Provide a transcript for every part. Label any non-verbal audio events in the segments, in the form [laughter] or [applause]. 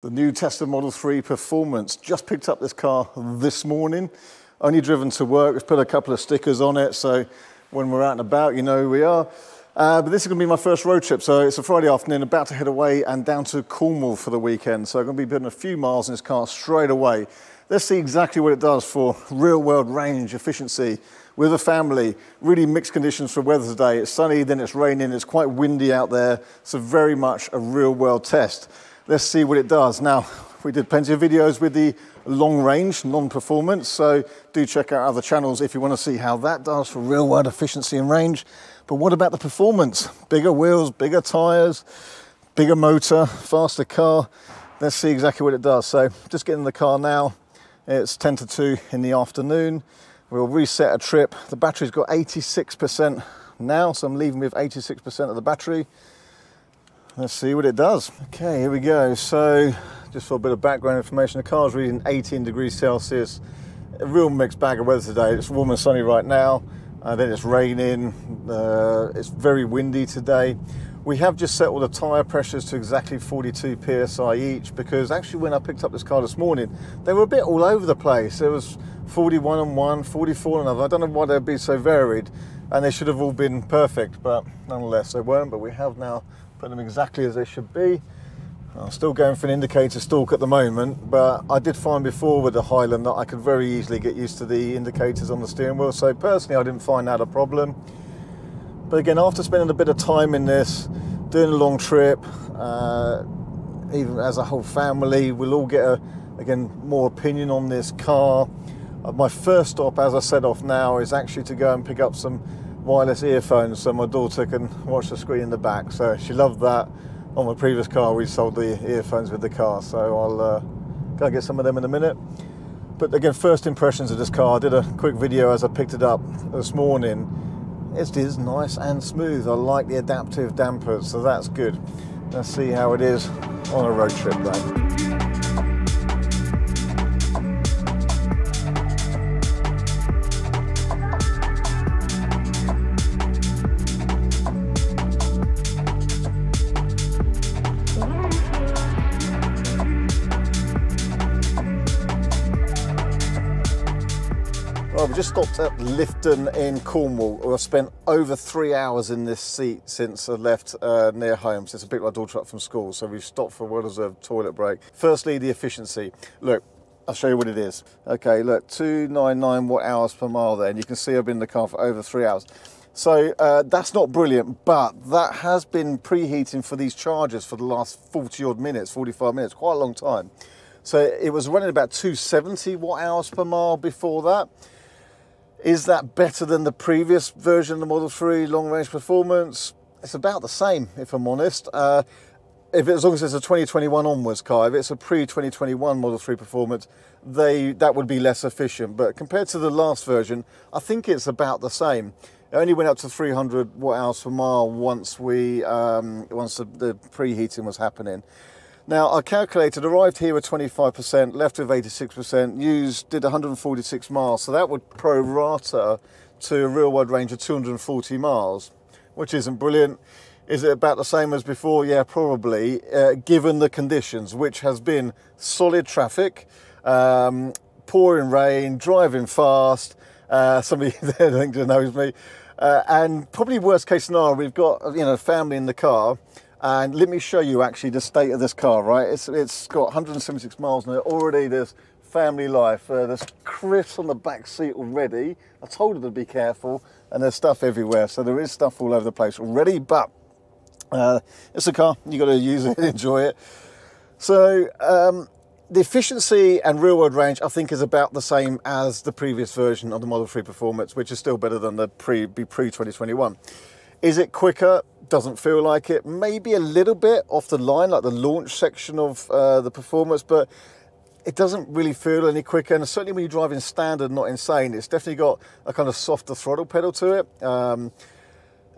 The new Tesla Model 3 Performance. Just picked up this car this morning. Only driven to work. We've put a couple of stickers on it, so when we're out and about, you know who we are. Uh, but this is going to be my first road trip, so it's a Friday afternoon, about to head away and down to Cornwall for the weekend. So I'm going to be putting a few miles in this car straight away. Let's see exactly what it does for real world range efficiency with a family. Really mixed conditions for weather today. It's sunny, then it's raining, it's quite windy out there. So very much a real world test. Let's see what it does. Now, we did plenty of videos with the long range, non-performance, so do check out other channels if you want to see how that does for real world efficiency and range. But what about the performance? Bigger wheels, bigger tires, bigger motor, faster car. Let's see exactly what it does. So just getting in the car now. It's 10 to 2 in the afternoon. We'll reset a trip. The battery's got 86% now, so I'm leaving with 86% of the battery. Let's see what it does. Okay, here we go. So, just for a bit of background information, the car's reading 18 degrees Celsius. A real mixed bag of weather today. It's warm and sunny right now, and uh, then it's raining. Uh, it's very windy today. We have just set all the tyre pressures to exactly 42 psi each because actually, when I picked up this car this morning, they were a bit all over the place. There was 41 and one, 44 and another. I don't know why they'd be so varied, and they should have all been perfect, but nonetheless, they weren't. But we have now put them exactly as they should be. I'm still going for an indicator stalk at the moment, but I did find before with the Highland that I could very easily get used to the indicators on the steering wheel. So personally, I didn't find that a problem. But again, after spending a bit of time in this, doing a long trip, uh, even as a whole family, we'll all get a, again more opinion on this car. Uh, my first stop, as I said off now, is actually to go and pick up some wireless earphones so my daughter can watch the screen in the back. So she loved that. On my previous car, we sold the earphones with the car, so I'll uh, go and get some of them in a minute. But again, first impressions of this car, I did a quick video as I picked it up this morning. It is nice and smooth. I like the adaptive dampers, so that's good. Let's see how it is on a road trip then. Just stopped at Lifton in Cornwall. I've spent over three hours in this seat since I left uh, near home, since I picked my daughter up from school. So we've stopped for a well-deserved toilet break. Firstly, the efficiency. Look, I'll show you what it is. Okay, look, 299 watt hours per mile there, and you can see I've been in the car for over three hours. So uh, that's not brilliant, but that has been preheating for these chargers for the last 40 odd minutes, 45 minutes, quite a long time. So it was running about 270 watt hours per mile before that. Is that better than the previous version of the Model 3 long range performance? It's about the same, if I'm honest. Uh, if as long as it's a 2021 onwards car, if it's a pre-2021 Model 3 performance, they that would be less efficient. But compared to the last version, I think it's about the same. It only went up to 300 watt hours per mile once we um, once the, the preheating was happening. Now, I calculated, arrived here with 25%, left with 86%, used, did 146 miles. So that would pro rata to a real world range of 240 miles, which isn't brilliant. Is it about the same as before? Yeah, probably, uh, given the conditions, which has been solid traffic, um, pouring rain, driving fast. Uh, somebody [laughs] there I think knows me. Uh, and probably worst case scenario, we've got you know family in the car and let me show you actually the state of this car, right? It's, it's got 176 miles it. Already there's family life. Uh, there's Chris on the back seat already. I told her to be careful and there's stuff everywhere. So there is stuff all over the place already, but uh, it's a car. You got to use it, [laughs] enjoy it. So um, the efficiency and real world range, I think, is about the same as the previous version of the Model 3 Performance, which is still better than the pre pre 2021. Is it quicker? doesn't feel like it. Maybe a little bit off the line, like the launch section of uh, the performance, but it doesn't really feel any quicker. And certainly when you're driving standard, not insane, it's definitely got a kind of softer throttle pedal to it. Um,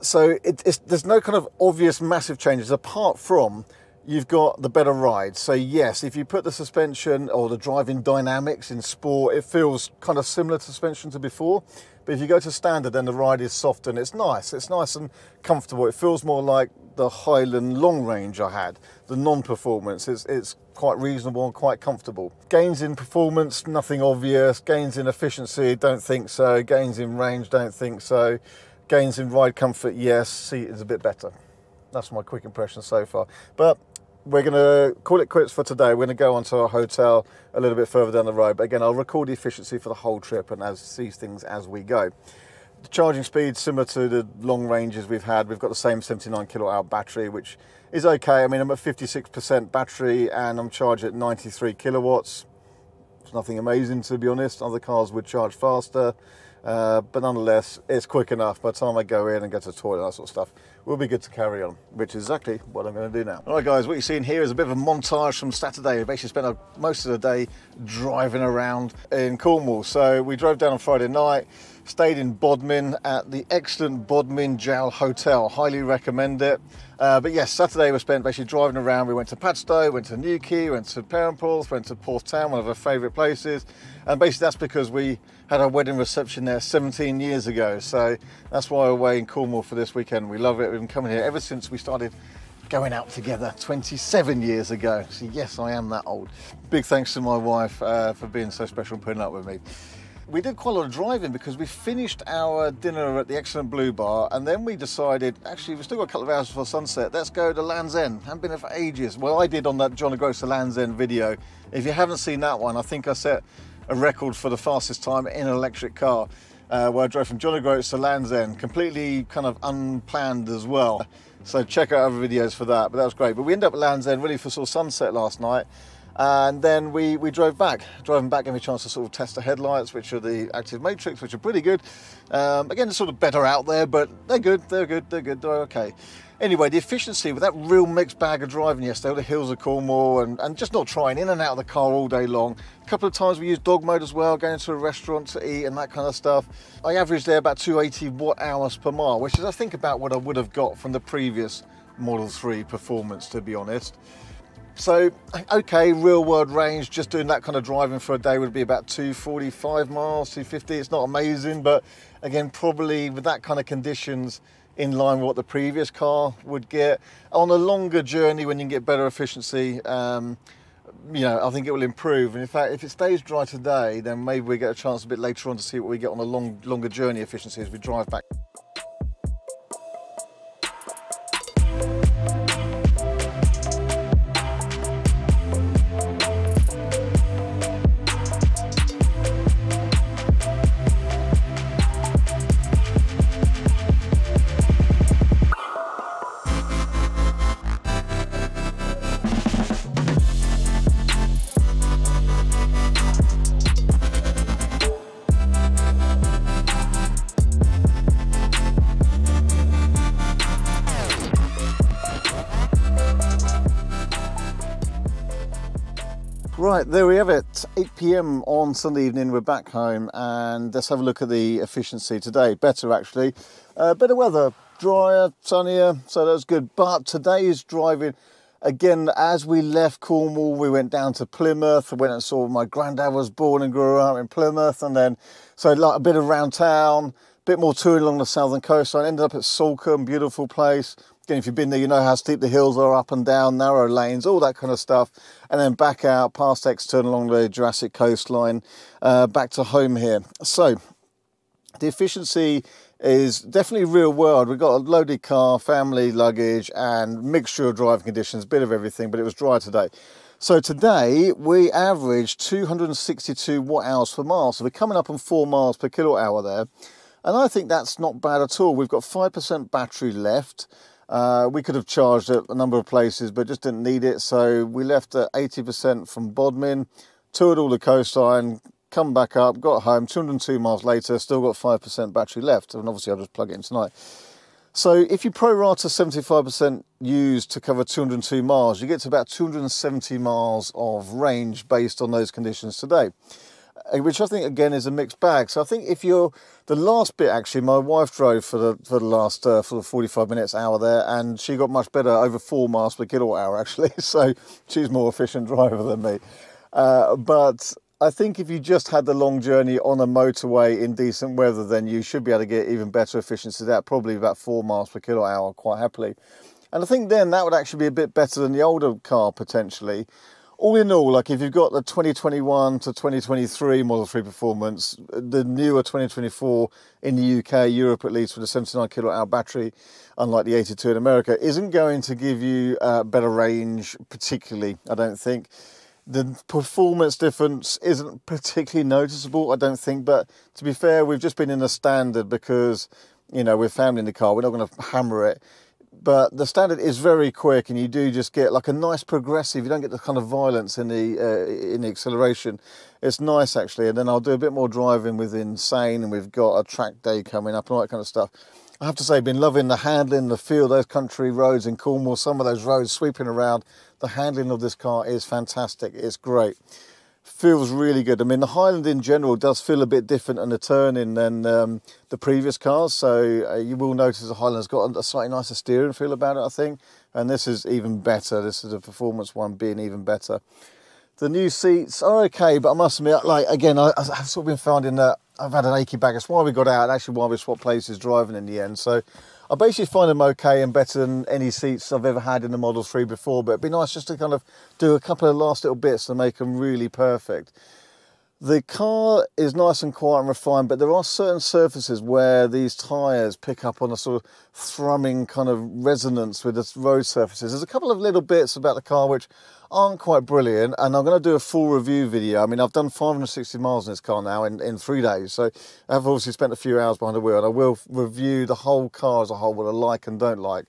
so it, there's no kind of obvious massive changes apart from you've got the better ride. So yes, if you put the suspension or the driving dynamics in sport, it feels kind of similar to suspension to before. But if you go to standard, then the ride is soft and it's nice. It's nice and comfortable. It feels more like the Highland long range I had, the non-performance. It's, it's quite reasonable and quite comfortable. Gains in performance, nothing obvious. Gains in efficiency, don't think so. Gains in range, don't think so. Gains in ride comfort, yes. Seat is a bit better. That's my quick impression so far. But we're going to call it quits for today. We're going to go on to our hotel a little bit further down the road. But again, I'll record the efficiency for the whole trip and as see things as we go. The charging speed similar to the long ranges we've had. We've got the same 79 kilowatt hour battery, which is okay. I mean, I'm at 56% battery and I'm charged at 93 kilowatts. It's nothing amazing to be honest. Other cars would charge faster. Uh, but nonetheless, it's quick enough. By the time I go in and get to the toilet, that sort of stuff, we'll be good to carry on, which is exactly what I'm going to do now. All right, guys, what you're seeing here is a bit of a montage from Saturday. We basically spent most of the day driving around in Cornwall. So we drove down on Friday night, stayed in Bodmin at the excellent Bodmin Jail Hotel. Highly recommend it. Uh, but yes, Saturday we spent basically driving around. We went to Padstow, went to Newquay, went to Perranporth, went to Porthtowan, one of our favourite places. And basically that's because we had our wedding reception there 17 years ago. So that's why we're away in Cornwall for this weekend. We love it. We've been coming here ever since we started going out together 27 years ago. So yes, I am that old. Big thanks to my wife uh, for being so special and putting up with me we did quite a lot of driving because we finished our dinner at the Excellent Blue Bar and then we decided, actually, we've still got a couple of hours before sunset, let's go to Land's End. haven't been there for ages. Well, I did on that John O'Groats Land's End video. If you haven't seen that one, I think I set a record for the fastest time in an electric car. Uh, where I drove from John O'Groats to Land's End, completely kind of unplanned as well. So check out other videos for that, but that was great. But we ended up at Land's End really for sort of sunset last night and then we, we drove back. Driving back gave me a chance to sort of test the headlights, which are the Active Matrix, which are pretty good. Um, again, it's sort of better out there, but they're good, they're good, they're good, they're okay. Anyway, the efficiency with that real mixed bag of driving yesterday, the hills of Cornwall, and, and just not trying in and out of the car all day long. A couple of times we used dog mode as well, going to a restaurant to eat and that kind of stuff. I averaged there about 280 watt hours per mile, which is I think about what I would have got from the previous Model 3 performance, to be honest. So, okay, real world range, just doing that kind of driving for a day would be about 245 miles, 250. It's not amazing, but again, probably with that kind of conditions, in line with what the previous car would get. On a longer journey, when you can get better efficiency, um, you know, I think it will improve. And in fact, if it stays dry today, then maybe we get a chance a bit later on to see what we get on a long, longer journey efficiency as we drive back. Right, there we have it. 8 p.m. on Sunday evening. We're back home and let's have a look at the efficiency today. Better actually. Uh, better weather, drier, sunnier, so that's good. But today's driving, again, as we left Cornwall, we went down to Plymouth. Went and saw my granddad was born and grew up in Plymouth. And then, so like a bit around town, a bit more touring along the southern coast. So I ended up at Salcombe, beautiful place. Again, if you've been there, you know how steep the hills are up and down, narrow lanes, all that kind of stuff. And then back out past Exton along the Jurassic coastline, uh, back to home here. So the efficiency is definitely real world. We've got a loaded car, family luggage, and mixture of driving conditions, a bit of everything, but it was dry today. So today we averaged 262 watt hours per mile. So we're coming up on four miles per kilowatt hour there. And I think that's not bad at all. We've got 5% battery left. Uh, we could have charged at a number of places, but just didn't need it. So we left at 80% from Bodmin, toured all the coastline, come back up, got home, 202 miles later, still got 5% battery left. And obviously I'll just plug it in tonight. So if you prorata 75% used to cover 202 miles, you get to about 270 miles of range based on those conditions today. Uh, which I think again is a mixed bag. So I think if you're the last bit actually, my wife drove for the for the last uh, for the 45 minutes hour there, and she got much better over four miles per kilowatt hour actually. [laughs] So she's more efficient driver than me. Uh, but I think if you just had the long journey on a motorway in decent weather, then you should be able to get even better efficiency. That probably about four miles per kilowatt hour quite happily. And I think then that would actually be a bit better than the older car potentially. All in all, like if you've got the 2021 to 2023 Model 3 performance, the newer 2024 in the UK, Europe at least, with a 79 kilowatt hour battery, unlike the 82 in America, isn't going to give you uh, better range, particularly, I don't think. The performance difference isn't particularly noticeable, I don't think, but to be fair, we've just been in the standard because, you know, we're family in the car, we're not going to hammer it but the standard is very quick and you do just get like a nice progressive you don't get the kind of violence in the uh, in the acceleration. It's nice actually and then i'll do a bit more driving with insane and we've got a track day coming up and all that kind of stuff. I have to say been loving the handling the feel those country roads in cornwall some of those roads sweeping around. The handling of this car is fantastic. It's great feels really good. I mean, the Highland in general does feel a bit different on the turning than um, the previous cars. So uh, you will notice the Highland's got a slightly nicer steering feel about it, I think. And this is even better. This is a performance one being even better. The new seats are okay, but I must admit, like again, I, have sort of been finding that I've had an achy back. That's why we got out, actually why we swapped places driving in the end. So I basically find them okay and better than any seats I've ever had in the Model 3 before, but it'd be nice just to kind of do a couple of last little bits to make them really perfect. The car is nice and quiet and refined, but there are certain surfaces where these tyres pick up on a sort of thrumming kind of resonance with the road surfaces. There's a couple of little bits about the car which aren't quite brilliant and I'm going to do a full review video. I mean, I've done 560 miles in this car now in, in three days, so I've obviously spent a few hours behind the wheel and I will review the whole car as a whole, what I like and don't like.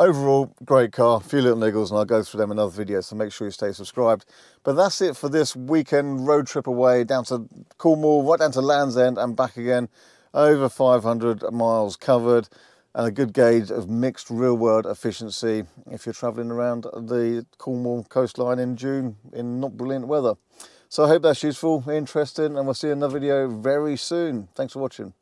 Overall, great car, a few little niggles and I'll go through them in another video, so make sure you stay subscribed. But that's it for this weekend road trip away down to Cornwall, right down to Land's End and back again. Over 500 miles covered and a good gauge of mixed real world efficiency if you're travelling around the Cornwall coastline in June in not brilliant weather. So I hope that's useful, interesting, and we'll see another video very soon. Thanks for watching.